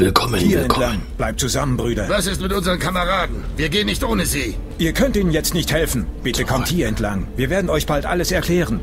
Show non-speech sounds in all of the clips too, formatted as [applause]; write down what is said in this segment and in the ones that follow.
Willkommen, Hier willkommen. entlang. Bleibt zusammen, Brüder. Was ist mit unseren Kameraden? Wir gehen nicht ohne sie. Ihr könnt ihnen jetzt nicht helfen. Bitte kommt hier entlang. Wir werden euch bald alles erklären.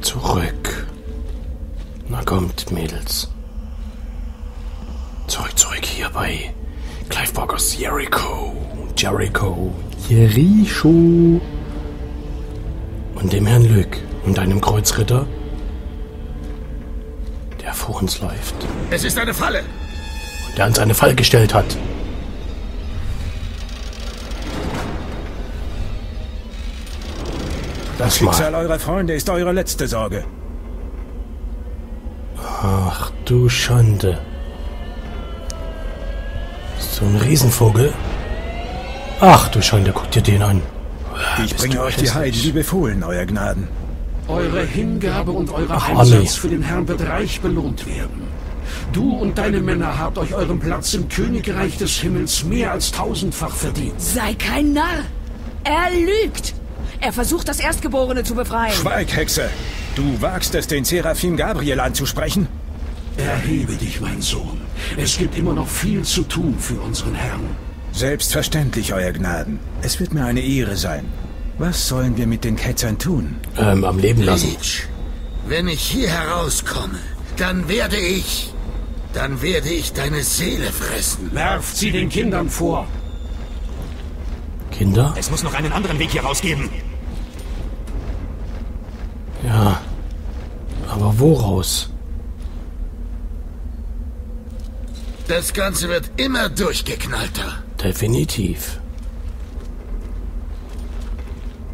Zurück. Na kommt, Mädels. Zurück, zurück hier bei Clive Barkers Jericho. Jericho. Jericho. Und dem Herrn Lück und einem Kreuzritter, der vor uns läuft. Es ist eine Falle. Der uns eine Falle gestellt hat. Das Schicksal mal. eurer Freunde ist eure letzte Sorge. Ach du Schande. So ein Riesenvogel. Ach du Schande, guck dir den an. Ich Bist bringe euch die. Heiden wie befohlen, euer Gnaden. Eure Hingabe und euer Ach, Einsatz für den Herrn wird reich belohnt werden. Du und deine Männer habt euch euren Platz im Königreich des Himmels mehr als tausendfach verdient. Sei kein Narr. Er lügt. Er versucht, das Erstgeborene zu befreien. Schweig, Hexe. Du wagst es, den Seraphim Gabriel anzusprechen? Erhebe dich, mein Sohn. Es gibt immer noch viel zu tun für unseren Herrn. Selbstverständlich, euer Gnaden. Es wird mir eine Ehre sein. Was sollen wir mit den Ketzern tun? Ähm, am Leben lassen. Leech, wenn ich hier herauskomme, dann werde ich... Dann werde ich deine Seele fressen. Werft sie den Kindern vor. Kinder? Es muss noch einen anderen Weg hier rausgeben. Ja. Aber woraus? Das Ganze wird immer durchgeknallter. Definitiv.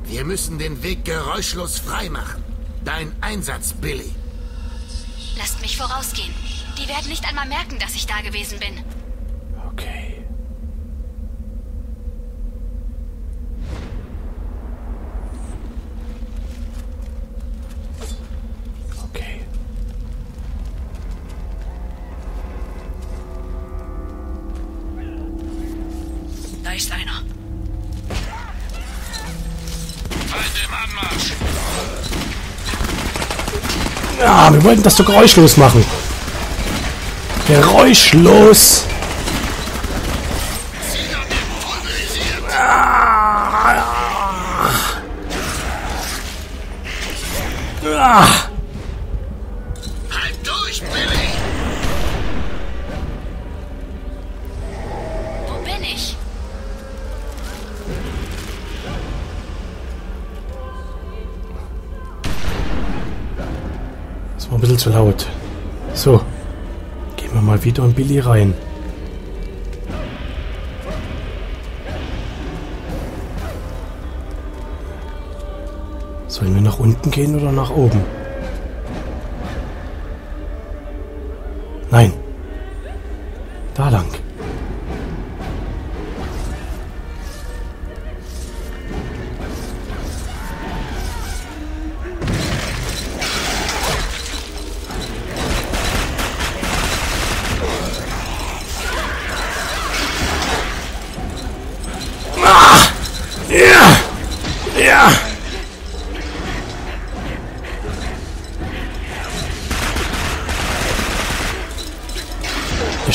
Wir müssen den Weg geräuschlos freimachen. Dein Einsatz, Billy. Lasst mich vorausgehen. Die werden nicht einmal merken, dass ich da gewesen bin. Okay. Okay. Da ist einer. Feinde im Anmarsch. Ja, wir wollten das doch geräuschlos machen. Geräuschlos. Halt durch, Billy! Wo bin ich? das war ein bisschen zu laut. So. Mal wieder in Billy rein. Sollen wir nach unten gehen oder nach oben?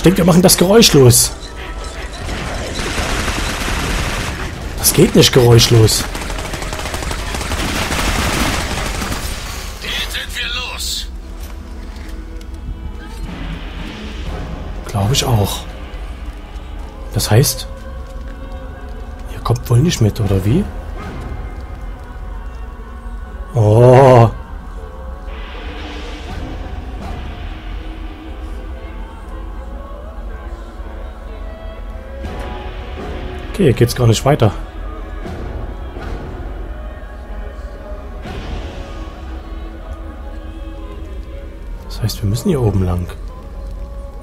Ich denke, wir machen das geräuschlos. Das geht nicht geräuschlos. Glaube ich auch. Das heißt, ihr kommt wohl nicht mit, oder wie? Okay, geht's gar nicht weiter. Das heißt, wir müssen hier oben lang.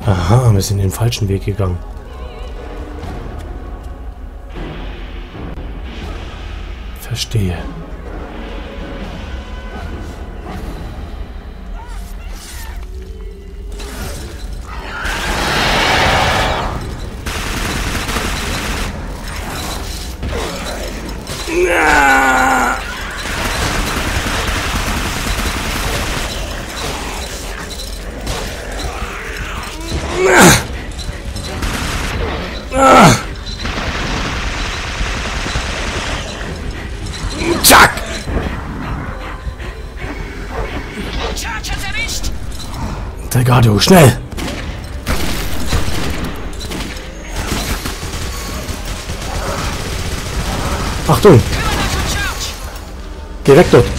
Aha, wir sind den falschen Weg gegangen. Verstehe. Zack! Delgado, schnell! Achtung! Geh weg dort!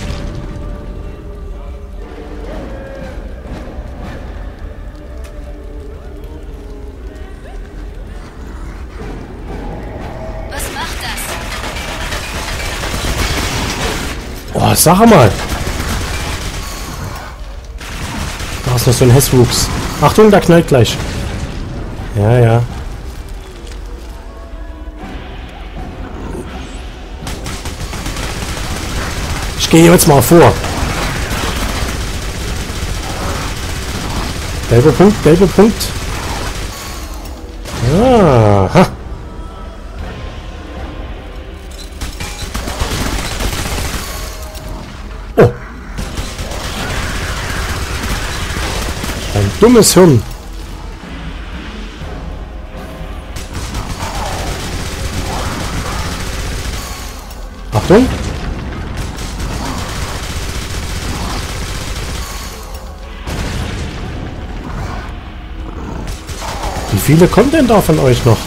Oh, sag mal! Da ist noch so ein Hesswuchs. Achtung, da knallt gleich. Ja, ja. Ich gehe jetzt mal vor. Gelber Punkt, gelber Punkt. Aha. Oh. Dummes Hirn. Achtung. Wie viele kommen denn da von euch noch?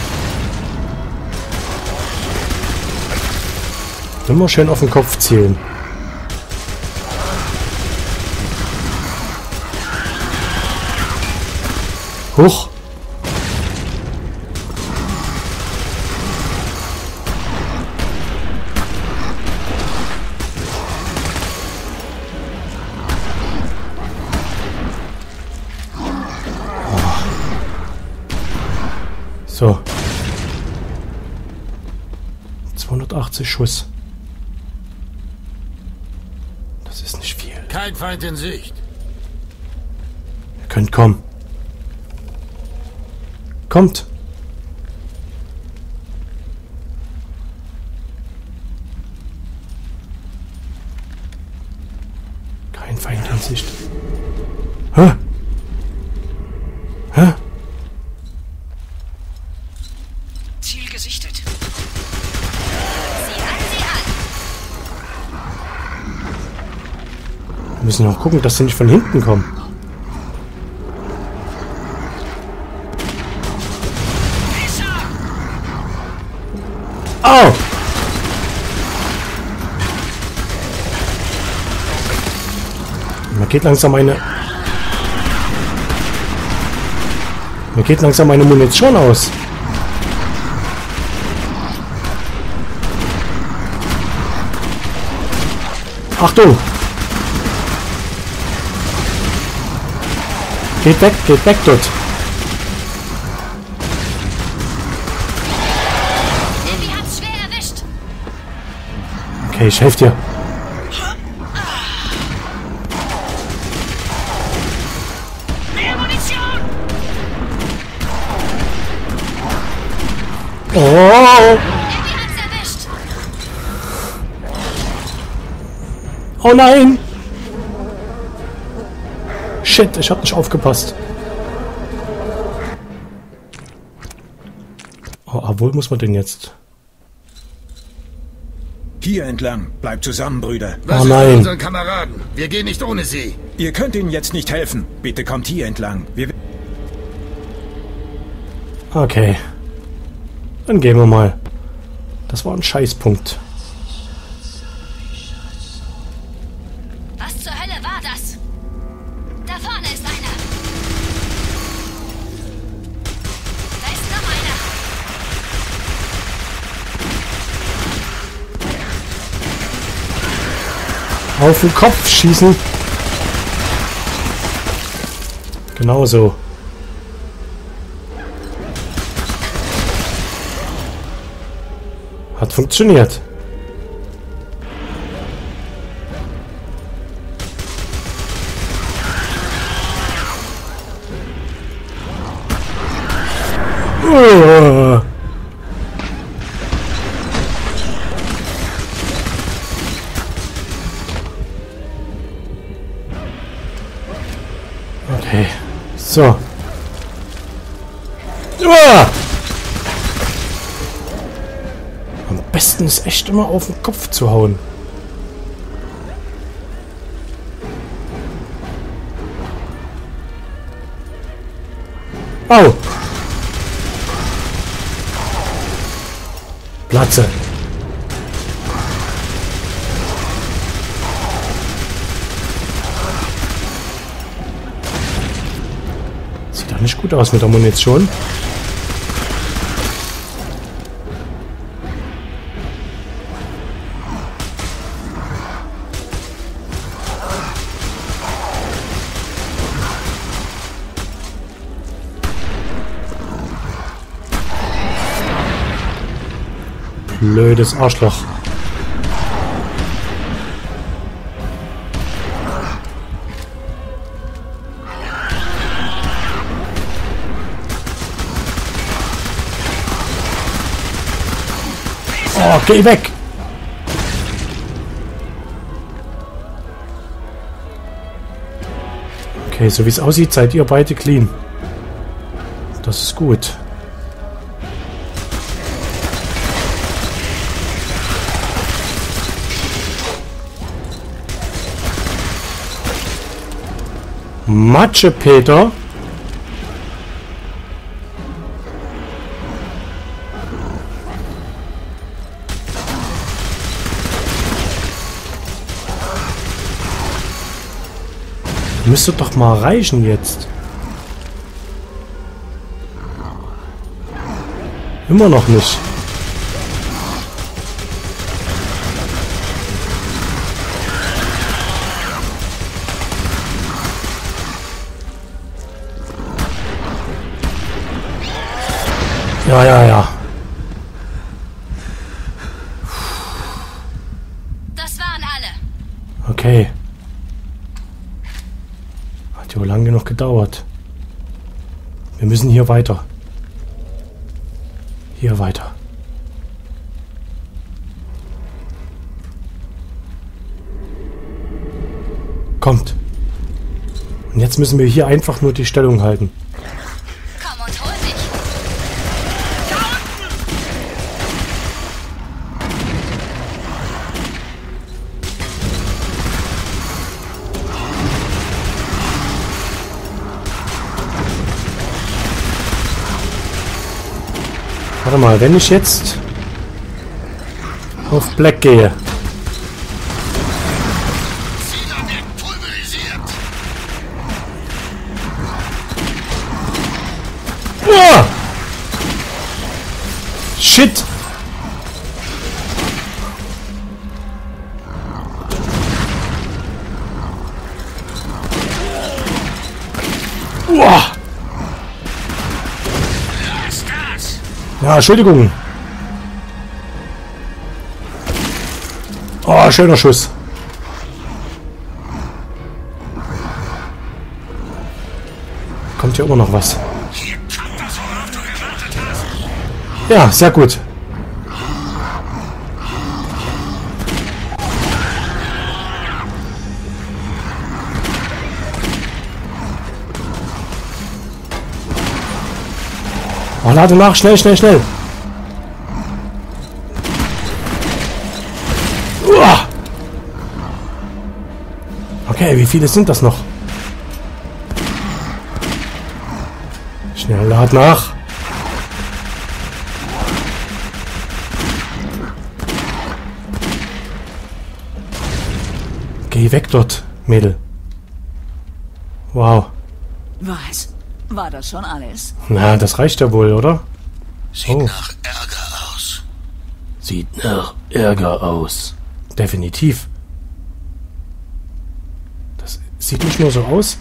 Immer schön auf den Kopf zielen. Huch. So. 280 Schuss. Das ist nicht viel. Kein Feind in Sicht. Ihr könnt kommen. Kommt. Kein Feind in Sicht. Hä? Hä? Ziel gesichtet. Sieh an, sieh an. Wir müssen noch gucken, dass sie nicht von hinten kommen. Au! Mir geht langsam eine... Mir geht langsam meine Munition aus. Achtung! Geht weg, geht weg dort. Okay, ich helfe dir. Oh! Oh nein! Shit, ich hab nicht aufgepasst. Oh, obwohl muss man denn jetzt? Hier entlang. Bleibt zusammen, Brüder. Was Oh ist nein. mit unseren Kameraden? Wir gehen nicht ohne sie. Ihr könnt ihnen jetzt nicht helfen. Bitte kommt hier entlang. Wir Okay. Dann gehen wir mal. Das war ein Scheißpunkt. Auf den Kopf schießen. Genauso. Hat funktioniert. Okay. So. Uah! Am besten ist echt immer auf den Kopf zu hauen. Au! Platze. Gut aus mit der Munition. Blödes Arschloch. Oh, geh weg! Okay, so wie es aussieht, seid ihr beide clean. Das ist gut. Matsche, Peter. Müsste doch mal reichen jetzt. Immer noch nicht. Ja, ja, ja. Das waren alle. Okay. Ja lang genug gedauert. Wir müssen hier weiter. Hier weiter. Kommt. Und jetzt müssen wir hier einfach nur die Stellung halten. Warte mal, wenn ich jetzt auf Black gehe. Uah! Shit! Ja, Entschuldigung. Oh, schöner Schuss. Kommt hier immer noch was. Ja, sehr gut. Oh, lade nach, schnell, schnell, schnell. Uah. Okay, wie viele sind das noch? Schnell, lad nach. Geh weg dort, Mädel. Wow. Was? War das schon alles? Na, das reicht ja wohl, oder? Sieht Oh. nach Ärger aus. Sieht nach Ärger aus. Definitiv. Das sieht nicht nur so aus,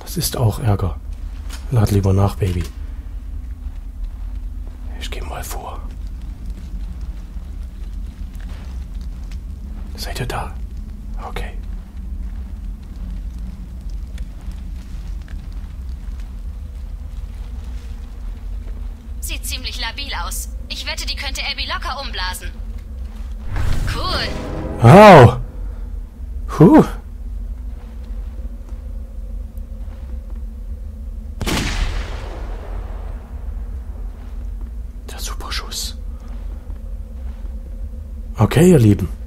das ist auch Ärger. Lad lieber nach, Baby. Ich gehe mal vor. Seid ihr da? Okay. Sieht ziemlich labil aus. Ich wette, die könnte Abby locker umblasen. Cool. Wow. Puh. Der Superschuss. Okay, ihr Lieben.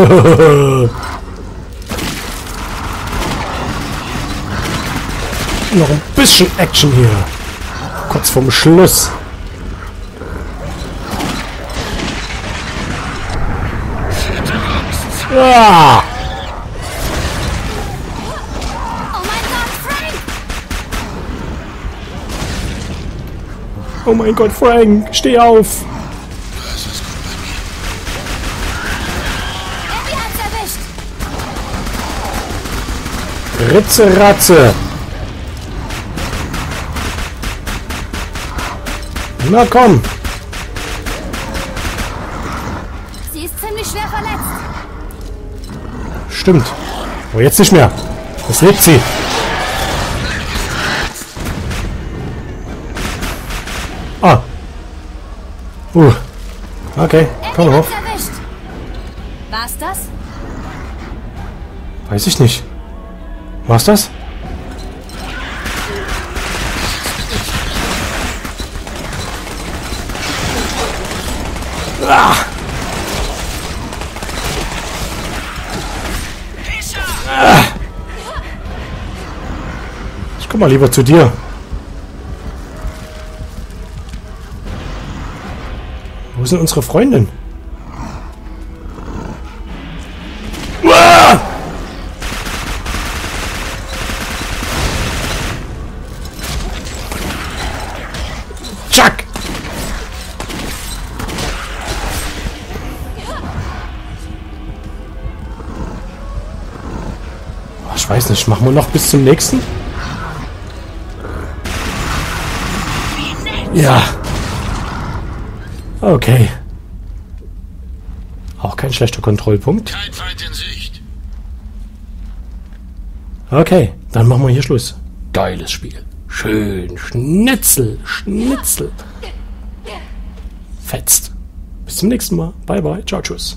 [laughs] Noch ein bisschen Action hier. Kurz vorm Schluss. Ah! Gott, Frank! Oh mein Gott, Frank, steh auf! Ritze, Ratze! Na komm! Sie ist ziemlich schwer verletzt. Stimmt. Aber jetzt nicht mehr. Es lebt sie. Ah. Uh. Okay, komm hoch. War's das? Weiß ich nicht. War's das? Ah! Ich komm mal lieber zu dir. Wo sind unsere Freundin? Weiß nicht, machen wir noch bis zum nächsten? Ja. Okay. Auch kein schlechter Kontrollpunkt. Kein Feind in Sicht. Okay, dann machen wir hier Schluss. Geiles Spiel. Schön. Schnitzel. Schnitzel. Fetzt. Bis zum nächsten Mal. Bye bye. Ciao, tschüss.